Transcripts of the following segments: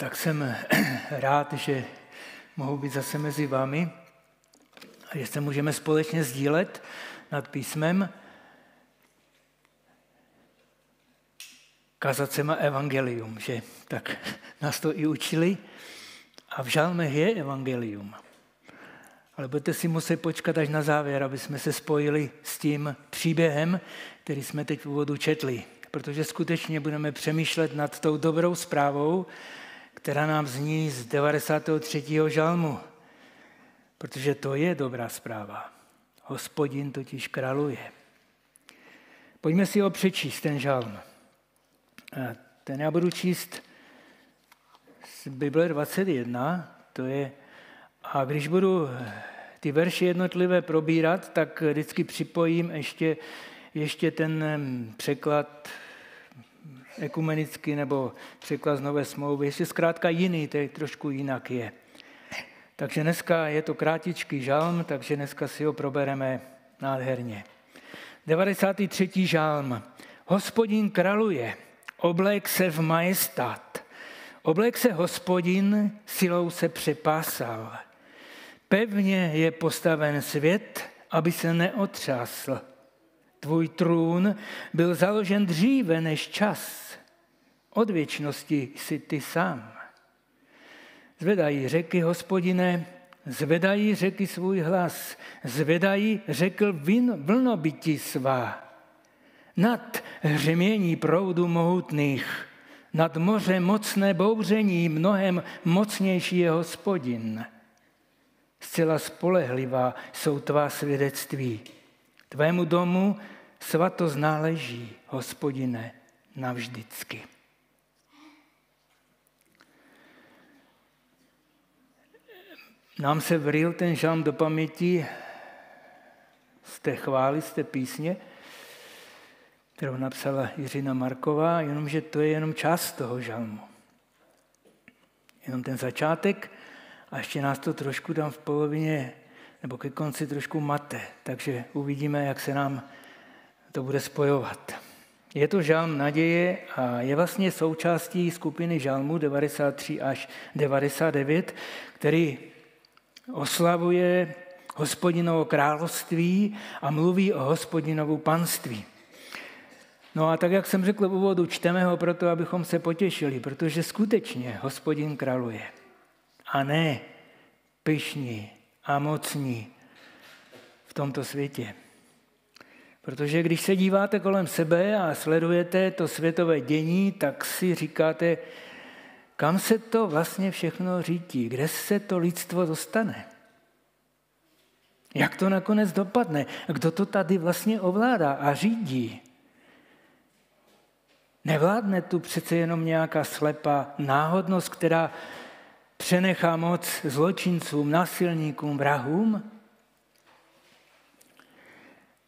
tak jsem rád, že mohu být zase mezi vámi a že se můžeme společně sdílet nad písmem. Kazacema evangelium, že tak nás to i učili. A v žalmech je evangelium. Ale budete si muset počkat až na závěr, aby jsme se spojili s tím příběhem, který jsme teď v úvodu četli. Protože skutečně budeme přemýšlet nad tou dobrou zprávou, která nám zní z 93. žalmu. Protože to je dobrá zpráva. Hospodin totiž králuje. Pojďme si ho přečíst, ten žalm. Ten já budu číst z Bible 21, to je, a když budu ty verše jednotlivé probírat, tak vždycky připojím ještě, ještě ten překlad ekumenický nebo překlad z Nové smlouvy, ještě zkrátka jiný, je trošku jinak je. Takže dneska je to krátičký žalm, takže dneska si ho probereme nádherně. 93. žalm. Hospodin kraluje, oblék se v majestát. Oblék se hospodin, silou se přepásal. Pevně je postaven svět, aby se neotřásl. Tvůj trůn byl založen dříve než čas. Od věčnosti jsi ty sám. Zvedají řeky, hospodine, zvedají řeky svůj hlas, zvedají řekl vin, vlnobití svá. Nad hřemění proudu mohutných, nad moře mocné bouření, mnohem mocnější je hospodin. Zcela spolehlivá jsou tvá svědectví. Tvému domu svatost náleží, hospodine, navždycky. Nám se vril ten žalm do paměti z té chvály, z té písně, kterou napsala Jiřina Marková, jenomže to je jenom část toho žalmu. Jenom ten začátek a ještě nás to trošku tam v polovině nebo ke konci trošku mate, takže uvidíme, jak se nám to bude spojovat. Je to žalm naděje a je vlastně součástí skupiny žalmu 93 až 99, který oslavuje hospodinovo království a mluví o hospodinovu panství. No a tak, jak jsem řekl v úvodu, čteme ho proto, abychom se potěšili, protože skutečně hospodin králuje. A ne pyšní a mocní v tomto světě. Protože když se díváte kolem sebe a sledujete to světové dění, tak si říkáte, kam se to vlastně všechno řídí, kde se to lidstvo dostane. Jak to nakonec dopadne? Kdo to tady vlastně ovládá a řídí? Nevládne tu přece jenom nějaká slepá náhodnost, která přenechá moc zločincům, násilníkům, vrahům?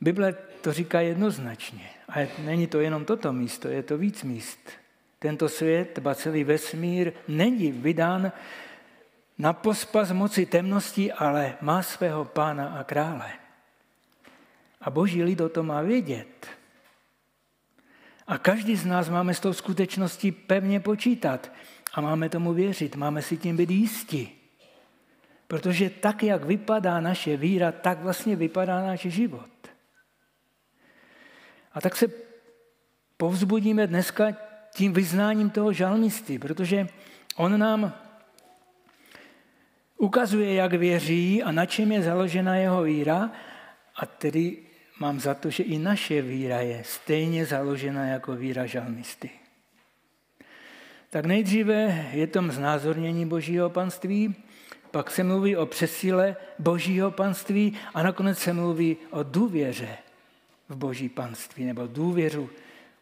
Bible to říká jednoznačně. A není to jenom toto místo, je to víc míst. Tento svět, ba celý vesmír, není vydán na pospas moci temnosti, ale má svého pána a krále. A boží lid o to má vědět. A každý z nás máme s tou skutečností pevně počítat. A máme tomu věřit, máme si tím být jistí. Protože tak, jak vypadá naše víra, tak vlastně vypadá náš život. A tak se povzbudíme dneska tím vyznáním toho žalmisty, protože on nám ukazuje, jak věří a na čem je založena jeho víra a tedy mám za to, že i naše víra je stejně založena jako víra žalmisty. Tak nejdříve je tom znázornění Božího panství, pak se mluví o přesile Božího panství a nakonec se mluví o důvěře v Boží panství, nebo důvěřu,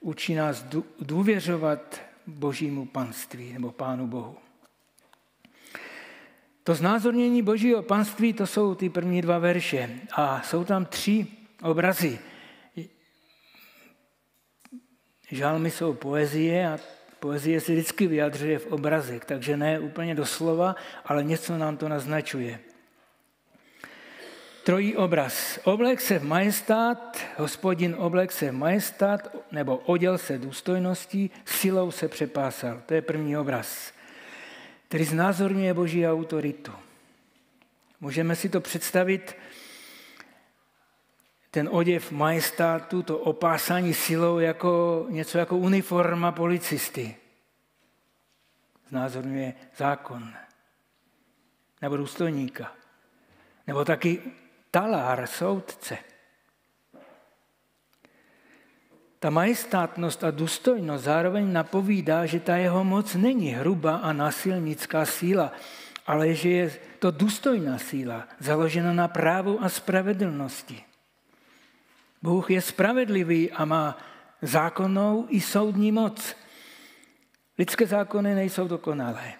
učí nás důvěřovat Božímu panství nebo Pánu Bohu. To znázornění Božího panství, to jsou ty první dva verše a jsou tam tři obrazy. Žalmy jsou poezie a Poezie se vždycky vyjadřuje v obrazech, takže ne úplně doslova, ale něco nám to naznačuje. Trojí obraz. Oblek se v majestát, hospodin oblek se v majestát, nebo oděl se důstojností, silou se přepásal. To je první obraz. který znázorňuje boží autoritu. Můžeme si to představit, ten oděv majestátu, to opásání silou jako něco jako uniforma policisty. Znázorňuje zákon. Nebo důstojníka. Nebo taky talár, soudce. Ta majestátnost a důstojnost zároveň napovídá, že ta jeho moc není hrubá a nasilnická síla, ale že je to důstojná síla, založena na právu a spravedlnosti. Bůh je spravedlivý a má zákonnou i soudní moc. Lidské zákony nejsou dokonalé.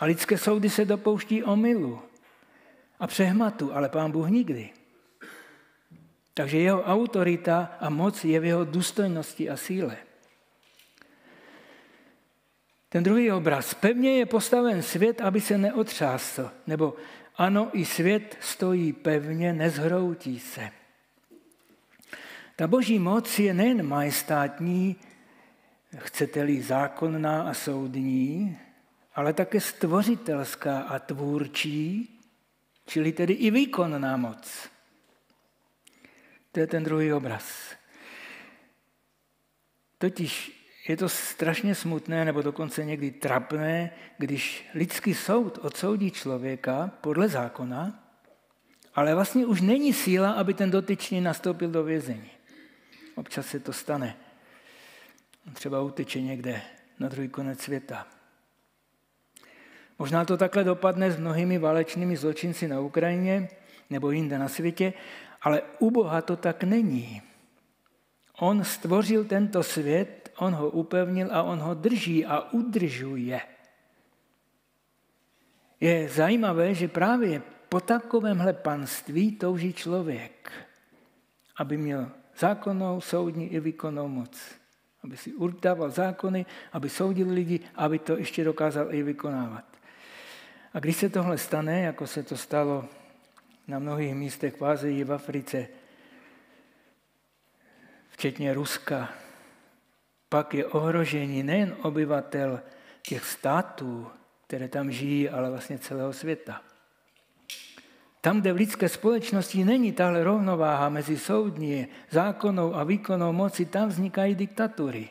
A lidské soudy se dopouští omylu a přehmatu, ale pán Bůh nikdy. Takže jeho autorita a moc je v jeho důstojnosti a síle. Ten druhý obraz. Pevně je postaven svět, aby se neotřásl. Nebo ano, i svět stojí pevně, nezhroutí se. Ta boží moc je nejen majestátní, chcete-li zákonná a soudní, ale také stvořitelská a tvůrčí, čili tedy i výkonná moc. To je ten druhý obraz. Totiž je to strašně smutné, nebo dokonce někdy trapné, když lidský soud odsoudí člověka podle zákona, ale vlastně už není síla, aby ten dotyčný nastoupil do vězení. Občas se to stane. Třeba uteče někde na druhý konec světa. Možná to takhle dopadne s mnohými válečnými zločinci na Ukrajině nebo jinde na světě, ale u Boha to tak není. On stvořil tento svět, on ho upevnil a on ho drží a udržuje. Je zajímavé, že právě po takovémhle panství touží člověk, aby měl zákonnou, soudní i výkonnou moc. Aby si udával zákony, aby soudil lidi, aby to ještě dokázal i vykonávat. A když se tohle stane, jako se to stalo na mnohých místech v Ázii, v Africe, včetně Ruska, pak je ohrožení nejen obyvatel těch států, které tam žijí, ale vlastně celého světa. Tam, kde v lidské společnosti není tahle rovnováha mezi soudní, zákonnou a výkonnou moci, tam vznikají diktatury.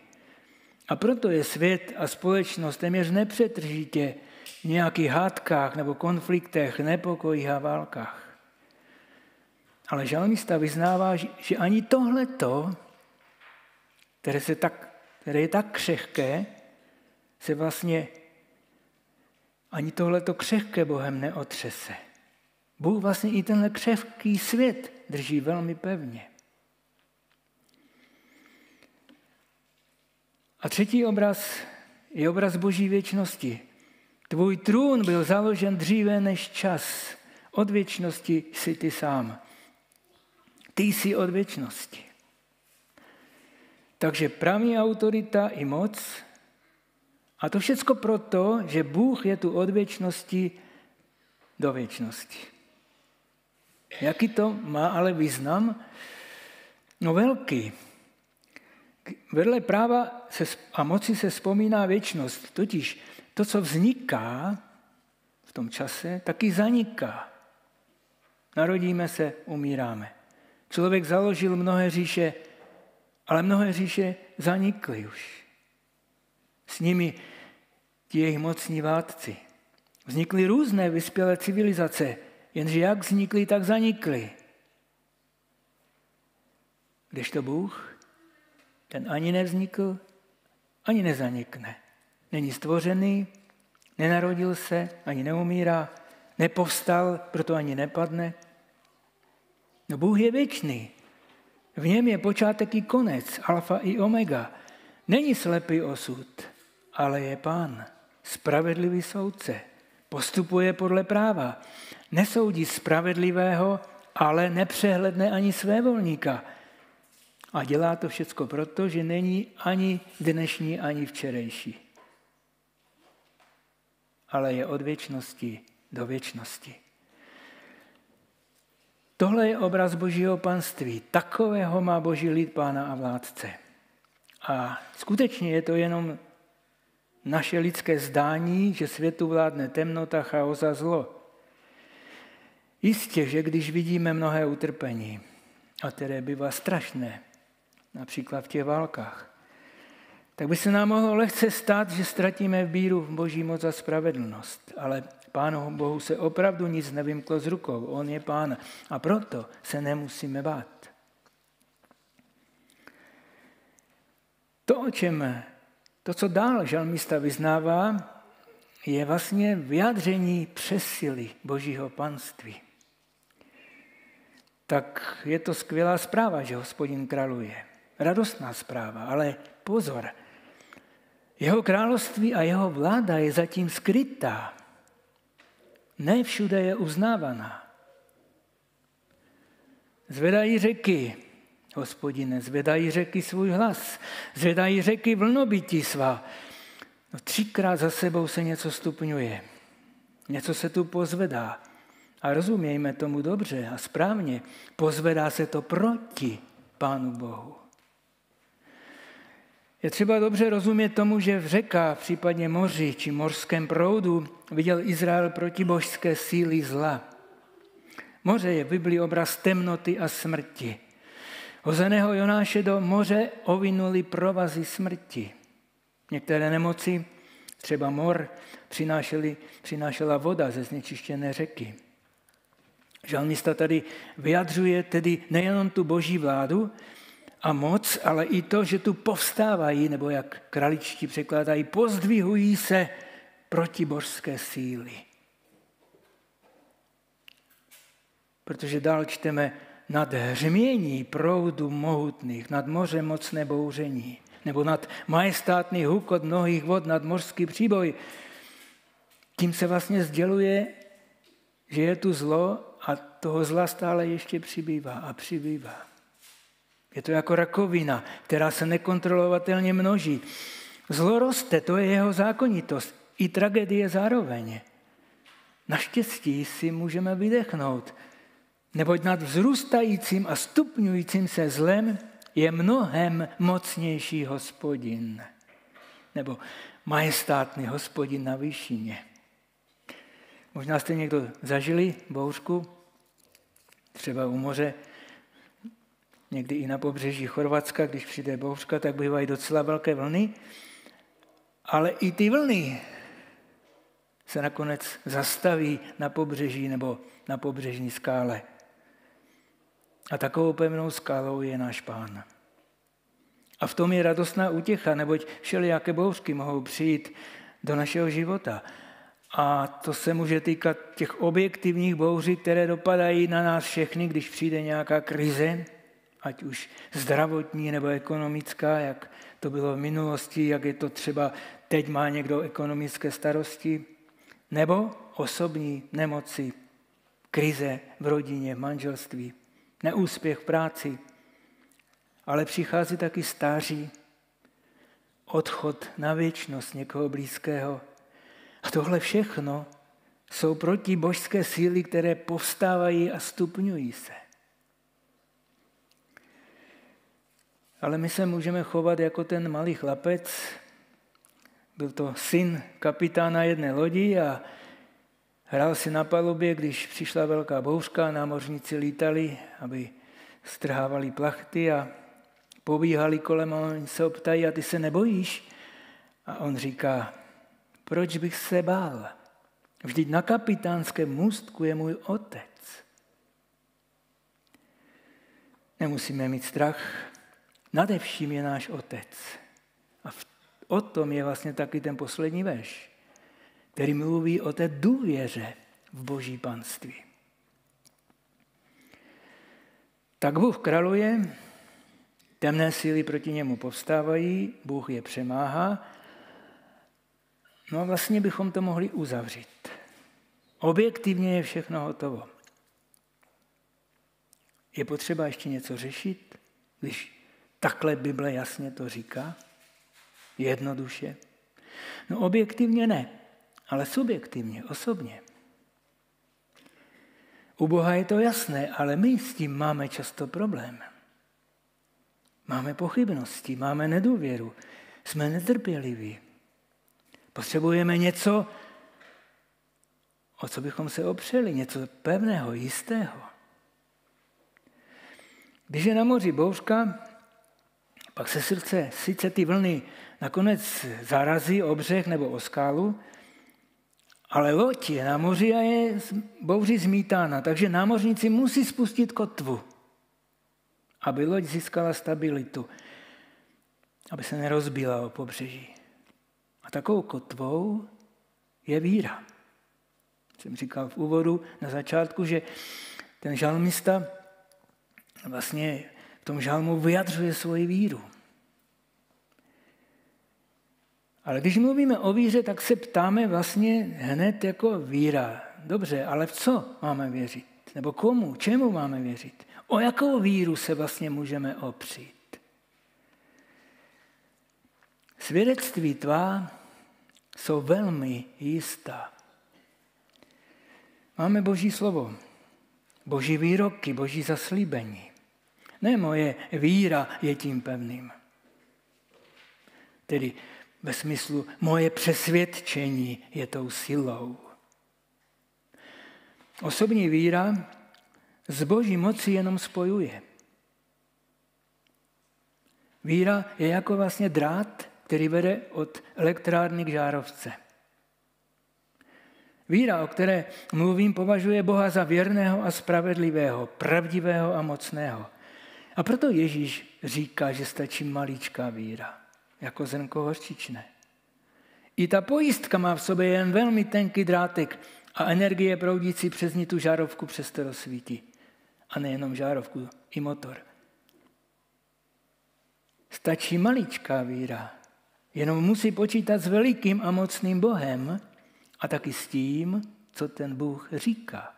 A proto je svět a společnost téměř nepřetržitě v nějakých hádkách nebo konfliktech, nepokojích a válkách. Ale žalmista vyznává, že ani tohleto, které, se tak, které je tak křehké, se vlastně ani tohleto křehké Bohem neotřese. Bůh vlastně i tenhle křehký svět drží velmi pevně. A třetí obraz je obraz boží věčnosti. Tvůj trůn byl založen dříve než čas. Od věčnosti jsi ty sám. Ty jsi od věčnosti. Takže právní autorita i moc. A to všechno proto, že Bůh je tu od věčnosti do věčnosti. Jaký to má ale význam? No velký. Vedle práva se, a moci se vzpomíná věčnost. Totiž to, co vzniká v tom čase, taky zaniká. Narodíme se, umíráme. Člověk založil mnohé říše, ale mnohé říše zanikly už. S nimi ti jejich mocní vládci. Vznikly různé vyspělé civilizace, jenže jak vznikly, tak zanikly. to Bůh, ten ani nevznikl, ani nezanikne. Není stvořený, nenarodil se, ani neumírá, nepovstal, proto ani nepadne. No Bůh je věčný. V něm je počátek i konec, alfa i omega. Není slepý osud, ale je pán, spravedlivý soudce. Postupuje podle práva. Nesoudí spravedlivého, ale nepřehledne ani své volníka. A dělá to všecko proto, že není ani dnešní, ani včerejší. Ale je od věčnosti do věčnosti. Tohle je obraz Božího panství. Takového má Boží lid pána a vládce. A skutečně je to jenom naše lidské zdání, že světu vládne temnota, chaos a zlo. Jistě, že když vidíme mnohé utrpení, a které bývá strašné, například v těch válkách, tak by se nám mohlo lehce stát, že ztratíme víru v boží moc a spravedlnost. Ale Pánu Bohu se opravdu nic nevymklo z rukou. On je Pán. A proto se nemusíme bát. To, o čem, to, co dál žalmista vyznává, je vlastně vyjádření přesily Božího panství. Tak je to skvělá zpráva, že hospodin králuje. Radostná zpráva, ale pozor, jeho království a jeho vláda je zatím skrytá. Ne všude je uznávaná. Zvedají řeky, hospodine, zvedají řeky svůj hlas, zvedají řeky vlnobytí svá. No, třikrát za sebou se něco stupňuje. Něco se tu pozvedá. A rozumějme tomu dobře a správně. Pozvedá se to proti Pánu Bohu. Je třeba dobře rozumět tomu, že v řekách, případně moři či morském proudu, viděl Izrael protibožské síly zla. Moře je v Biblii obraz temnoty a smrti. Hozeného Jonáše do moře ovinuli provazy smrti. Některé nemoci, třeba mor, přinášela voda ze znečištěné řeky. Žalmista tady vyjadřuje tedy nejenom tu boží vládu, a moc, ale i to, že tu povstávají, nebo jak kraličtí překládají, pozdvihují se protibožské síly. Protože dál čteme nad hřmění proudu mohutných, nad mořem mocné bouření, nebo nad majestátný hukot mnohých vod, nad mořský příboj. Tím se vlastně sděluje, že je tu zlo a toho zla stále ještě přibývá a přibývá. Je to jako rakovina, která se nekontrolovatelně množí. Zlo roste, to je jeho zákonitost. I tragédie zároveň. Naštěstí si můžeme vydechnout, neboť nad vzrůstajícím a stupňujícím se zlem je mnohem mocnější hospodin. Nebo majestátný hospodin na výšině. Možná jste někdo zažili bouřku, třeba u moře, někdy i na pobřeží Chorvatska, když přijde bouřka, tak bývají docela velké vlny, ale i ty vlny se nakonec zastaví na pobřeží nebo na pobřežní skále. A takovou pevnou skálou je náš pán. A v tom je radostná útěcha, neboť všelijaké bouřky mohou přijít do našeho života. A to se může týkat těch objektivních bouří, které dopadají na nás všechny, když přijde nějaká krize, ať už zdravotní nebo ekonomická, jak to bylo v minulosti, jak je to třeba teď má někdo ekonomické starosti, nebo osobní nemoci, krize v rodině, v manželství, neúspěch v práci, ale přichází taky stáří, odchod na věčnost někoho blízkého. A tohle všechno jsou proti božské síly, které povstávají a stupňují se. Ale my se můžeme chovat jako ten malý chlapec. Byl to syn kapitána jedné lodi a hrál si na palubě, když přišla velká bouřka, námořníci lítali, aby strhávali plachty a pobíhali kolem a oni se optají, a ty se nebojíš? A on říká, proč bych se bál? Vždyť na kapitánském můstku je můj otec. Nemusíme mít strach, Nade vším je náš Otec. A o tom je vlastně taky ten poslední veš, který mluví o té důvěře v Boží panství. Tak Bůh kraluje, temné síly proti němu povstávají, Bůh je přemáhá. No a vlastně bychom to mohli uzavřít. Objektivně je všechno hotovo. Je potřeba ještě něco řešit, když Takhle Bible jasně to říká? Jednoduše? No objektivně ne, ale subjektivně, osobně. U Boha je to jasné, ale my s tím máme často problém. Máme pochybnosti, máme nedůvěru, jsme netrpěliví. Potřebujeme něco, o co bychom se opřeli, něco pevného, jistého. Když je na moři bouřka, pak se srdce, sice ty vlny nakonec zarazí o břeh nebo o skálu, ale loď je na moři a je bouři zmítána, takže námořníci musí spustit kotvu, aby loď získala stabilitu, aby se nerozbila o pobřeží. A takovou kotvou je víra. Jsem říkal v úvodu na začátku, že ten žalmista vlastně v tom žalmu vyjadřuje svoji víru. Ale když mluvíme o víře, tak se ptáme vlastně hned jako víra. Dobře, ale v co máme věřit? Nebo komu, čemu máme věřit? O jakou víru se vlastně můžeme opřít? Svědectví tvá jsou velmi jistá. Máme Boží slovo, Boží výroky, Boží zaslíbení. Ne moje víra je tím pevným. Tedy ve smyslu moje přesvědčení je tou silou. Osobní víra z boží moci jenom spojuje. Víra je jako vlastně drát, který vede od elektrárny k žárovce. Víra, o které mluvím, považuje Boha za věrného a spravedlivého, pravdivého a mocného. A proto Ježíš říká, že stačí maličká víra jako zrnko hořčičné. I ta pojistka má v sobě jen velmi tenký drátek a energie proudící přes ní tu žárovku přesto rozsvítí. A nejenom žárovku, i motor. Stačí maličká víra, jenom musí počítat s velikým a mocným Bohem a taky s tím, co ten Bůh říká.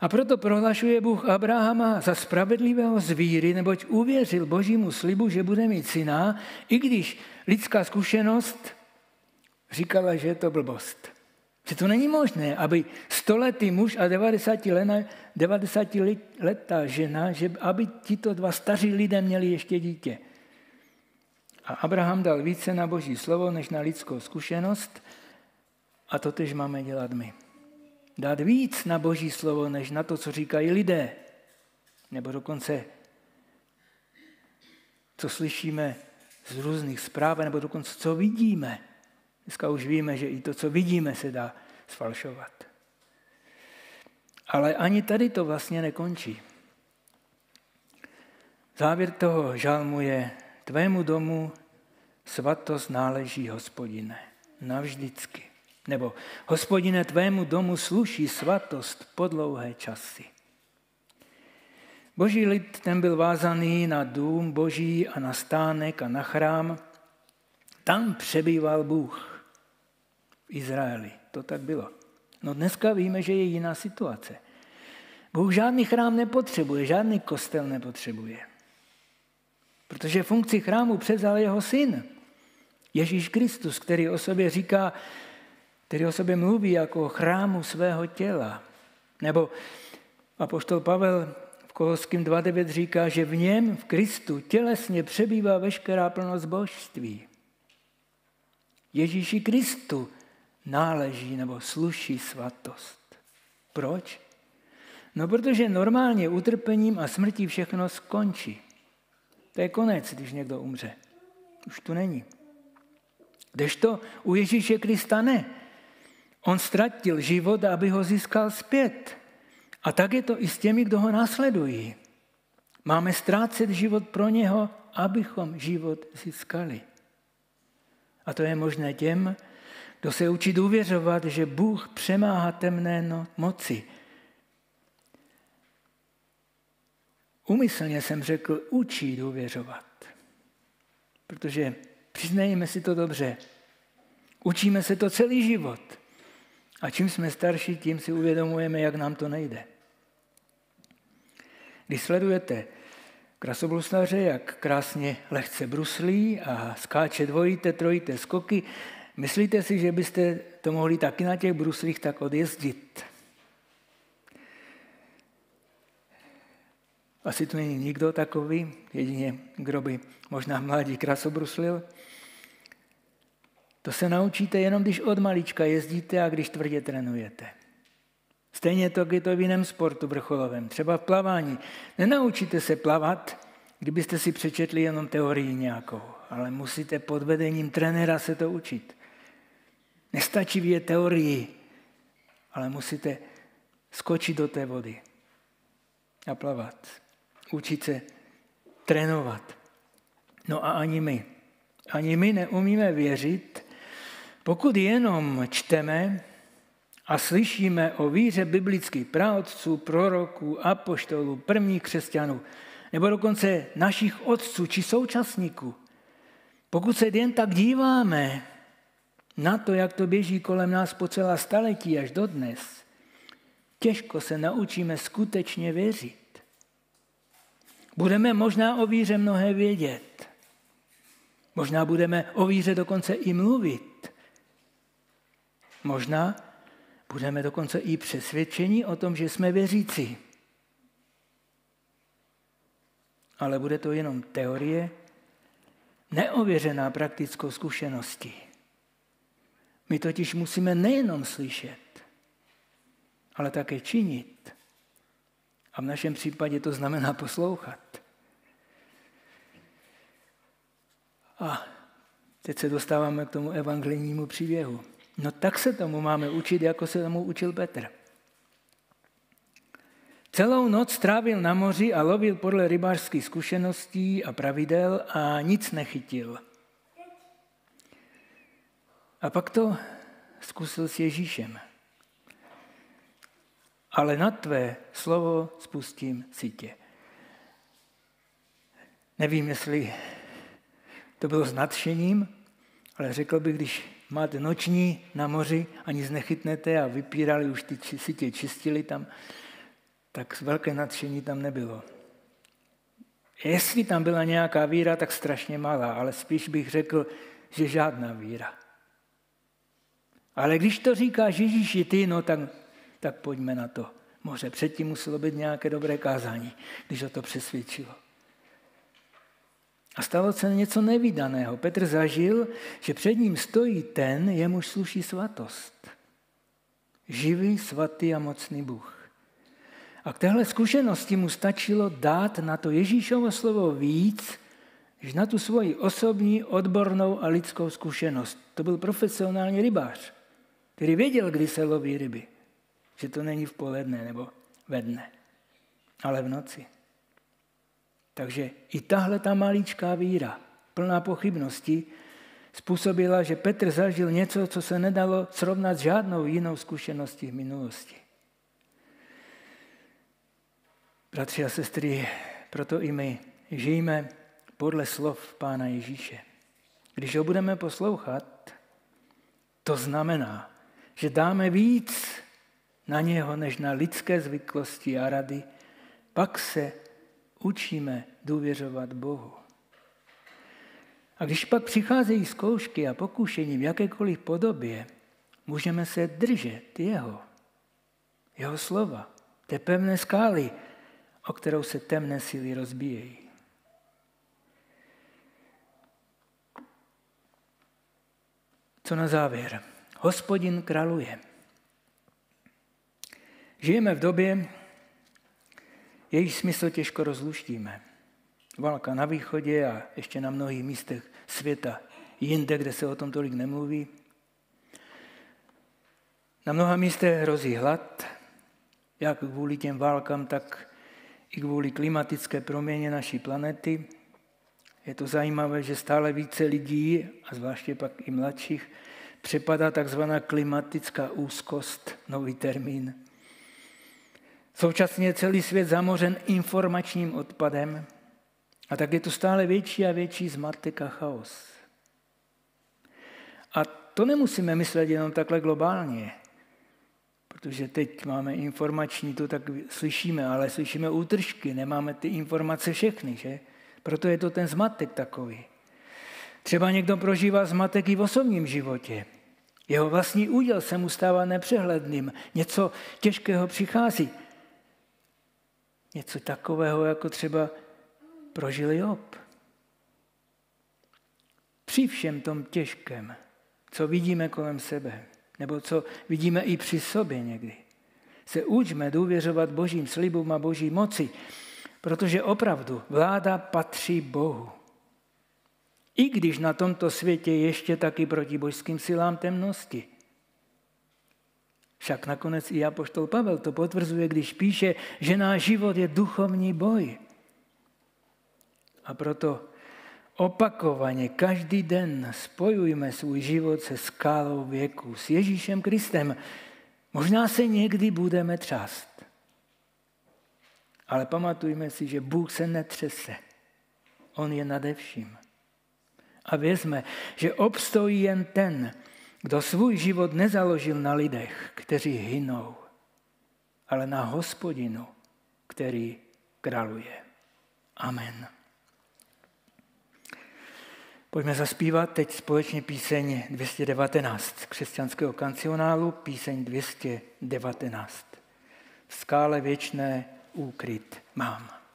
A proto prohlašuje Bůh Abrahama za spravedlivého zvíry, neboť uvěřil božímu slibu, že bude mít syna, i když lidská zkušenost říkala, že je to blbost. Že to není možné, aby stoletý muž a 90, lena, 90 letá žena, že aby tito dva staří lidé měli ještě dítě. A Abraham dal více na boží slovo, než na lidskou zkušenost a to tež máme dělat my dát víc na Boží slovo, než na to, co říkají lidé. Nebo dokonce, co slyšíme z různých zpráv, nebo dokonce, co vidíme. Dneska už víme, že i to, co vidíme, se dá sfalšovat. Ale ani tady to vlastně nekončí. Závěr toho žalmu je, tvému domu svatost náleží hospodine, navždycky. Nebo hospodine, tvému domu sluší svatost po dlouhé časy. Boží lid ten byl vázaný na dům boží a na stánek a na chrám. Tam přebýval Bůh v Izraeli. To tak bylo. No dneska víme, že je jiná situace. Bůh žádný chrám nepotřebuje, žádný kostel nepotřebuje. Protože funkci chrámu převzal jeho syn, Ježíš Kristus, který o sobě říká, který o sobě mluví jako chrámu svého těla. Nebo apoštol Pavel v Koloským 2.9 říká, že v něm, v Kristu, tělesně přebývá veškerá plnost božství. Ježíši Kristu náleží nebo sluší svatost. Proč? No protože normálně utrpením a smrtí všechno skončí. To je konec, když někdo umře. Už tu není. Kdežto u Ježíše Krista ne. On ztratil život, aby ho získal zpět. A tak je to i s těmi, kdo ho následují. Máme ztrácet život pro něho, abychom život získali. A to je možné těm, kdo se učí důvěřovat, že Bůh přemáhá temné no- moci. Umyslně jsem řekl, učí důvěřovat. Protože přiznejme si to dobře, učíme se to celý život. A čím jsme starší, tím si uvědomujeme, jak nám to nejde. Když sledujete krasobluslaře, jak krásně lehce bruslí a skáče dvojité, trojité skoky, myslíte si, že byste to mohli taky na těch bruslích tak odjezdit? Asi tu není nikdo takový, jedině kdo by možná mladí krasobruslil. To se naučíte jenom, když od malička jezdíte a když tvrdě trénujete. Stejně to je to v jiném sportu vrcholovém, třeba v plavání. Nenaučíte se plavat, kdybyste si přečetli jenom teorii nějakou, ale musíte pod vedením trenéra se to učit. Nestačí vědět teorii, ale musíte skočit do té vody a plavat. Učit se trénovat. No a ani my. Ani my neumíme věřit, pokud jenom čteme a slyšíme o víře biblických právců, proroků, apoštolů, prvních křesťanů, nebo dokonce našich otců či současníků, pokud se jen tak díváme na to, jak to běží kolem nás po celá staletí až do dnes, těžko se naučíme skutečně věřit. Budeme možná o víře mnohé vědět. Možná budeme o víře dokonce i mluvit. Možná budeme dokonce i přesvědčeni o tom, že jsme věřící. Ale bude to jenom teorie, neověřená praktickou zkušeností. My totiž musíme nejenom slyšet, ale také činit. A v našem případě to znamená poslouchat. A teď se dostáváme k tomu evangelijnímu příběhu. No tak se tomu máme učit, jako se tomu učil Petr. Celou noc strávil na moři a lovil podle rybářských zkušeností a pravidel a nic nechytil. A pak to zkusil s Ježíšem. Ale na tvé slovo spustím sítě. Nevím, jestli to bylo s nadšením, ale řekl bych, když máte noční na moři a nic nechytnete a vypírali, už ty sítě čistili tam, tak velké nadšení tam nebylo. Jestli tam byla nějaká víra, tak strašně malá, ale spíš bych řekl, že žádná víra. Ale když to říká Ježíši ty, no tak, tak pojďme na to. Moře předtím muselo být nějaké dobré kázání, když o to přesvědčilo. A stalo se něco nevydaného. Petr zažil, že před ním stojí ten, jemuž sluší svatost. Živý, svatý a mocný Bůh. A k téhle zkušenosti mu stačilo dát na to Ježíšovo slovo víc, než na tu svoji osobní, odbornou a lidskou zkušenost. To byl profesionální rybář, který věděl, kdy se loví ryby. Že to není v poledne nebo ve dne, ale v noci. Takže i tahle ta maličká víra, plná pochybnosti, způsobila, že Petr zažil něco, co se nedalo srovnat s žádnou jinou zkušeností v minulosti. Bratři a sestry, proto i my žijeme podle slov Pána Ježíše. Když ho budeme poslouchat, to znamená, že dáme víc na něho, než na lidské zvyklosti a rady, pak se učíme důvěřovat Bohu. A když pak přicházejí zkoušky a pokušení v jakékoliv podobě, můžeme se držet jeho, jeho slova, té pevné skály, o kterou se temné síly rozbíjejí. Co na závěr? Hospodin králuje. Žijeme v době, její smysl těžko rozluštíme. Válka na východě a ještě na mnohých místech světa jinde, kde se o tom tolik nemluví. Na mnoha místech hrozí hlad, jak kvůli těm válkám, tak i kvůli klimatické proměně naší planety. Je to zajímavé, že stále více lidí, a zvláště pak i mladších, přepadá takzvaná klimatická úzkost, nový termín. Současně je celý svět zamořen informačním odpadem a tak je to stále větší a větší zmatek a chaos. A to nemusíme myslet jenom takhle globálně, protože teď máme informační, to tak slyšíme, ale slyšíme útržky, nemáme ty informace všechny, že? Proto je to ten zmatek takový. Třeba někdo prožívá zmatek i v osobním životě. Jeho vlastní úděl se mu stává nepřehledným, něco těžkého přichází. Něco takového, jako třeba prožil Job. Při všem tom těžkém co vidíme kolem sebe, nebo co vidíme i při sobě někdy. Se učme důvěřovat božím slibům a boží moci, protože opravdu vláda patří Bohu. I když na tomto světě ještě taky proti božským silám temnosti. Však nakonec i apoštol Pavel to potvrzuje, když píše, že náš život je duchovní boj. A proto opakovaně každý den spojujme svůj život se skálou věku, s Ježíšem Kristem. Možná se někdy budeme třást. Ale pamatujme si, že Bůh se netřese. On je nade vším. A vězme, že obstojí jen ten, kdo svůj život nezaložil na lidech, kteří hynou, ale na hospodinu, který králuje. Amen. Pojďme zaspívat teď společně píseň 219 křesťanského kancionálu, píseň 219. V skále věčné úkryt mám.